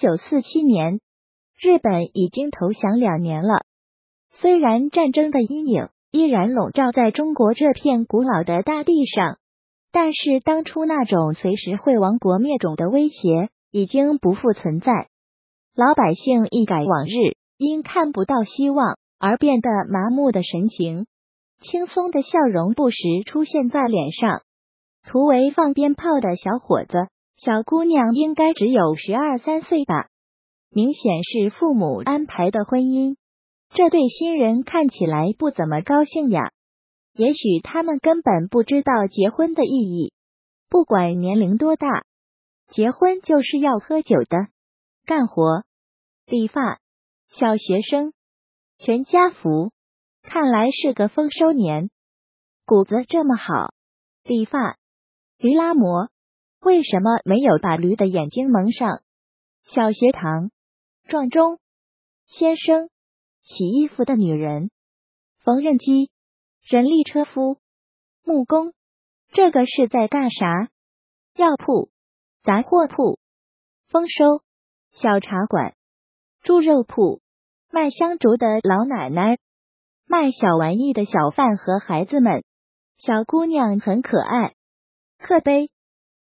九四七年，日本已经投降两年了。虽然战争的阴影依然笼罩在中国这片古老的大地上，但是当初那种随时会亡国灭种的威胁已经不复存在。老百姓一改往日因看不到希望而变得麻木的神情，轻松的笑容不时出现在脸上。图为放鞭炮的小伙子。小姑娘应该只有十二三岁吧，明显是父母安排的婚姻。这对新人看起来不怎么高兴呀。也许他们根本不知道结婚的意义。不管年龄多大，结婚就是要喝酒的，干活、理发、小学生、全家福。看来是个丰收年，谷子这么好，理发、驴拉磨。为什么没有把驴的眼睛蒙上？小学堂、撞钟。先生、洗衣服的女人、缝纫机、人力车夫、木工，这个是在干啥？药铺、杂货铺、丰收。小茶馆、猪肉铺、卖香烛的老奶奶、卖小玩意的小贩和孩子们。小姑娘很可爱，刻碑。